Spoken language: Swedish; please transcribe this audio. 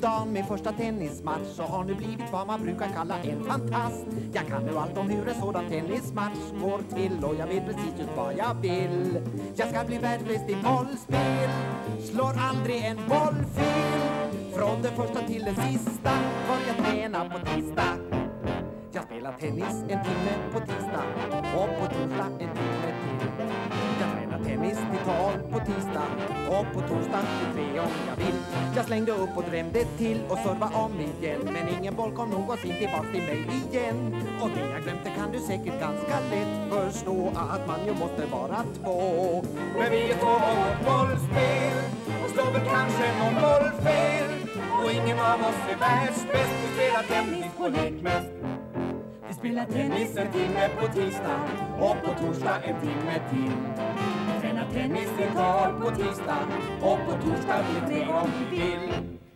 dagen min första tennismatch så har nu blivit vad man brukar kalla en fantast. Jag kan nu allt om hur en sådan tennismatch går till och jag vet precis just vad jag vill. Jag ska bli världsbäst i bollspel, slår aldrig en boll fel. Från den första till den sista börjar träna på tisdag. Jag spelar tennis en timme på tisdag och på torsdag på tisdag och på torsdag i tre om jag vill. Jag slängde upp och drämde till och serva om igen. Men ingen boll kom någonsin tillbaks till mig igen. Och det jag glömde kan du säkert ganska lätt förstå att man ju måste vara två. Men vi är två om vårt bollspel och slår väl kanske någon boll fel. Och ingen av oss är världsbäst, vi spelar tennis på lekmest. Vi spelar tennis en timme på tisdag och på torsdag en timme till. Tennis vi tar på tisdag och på torsdag vi tre om vi vill.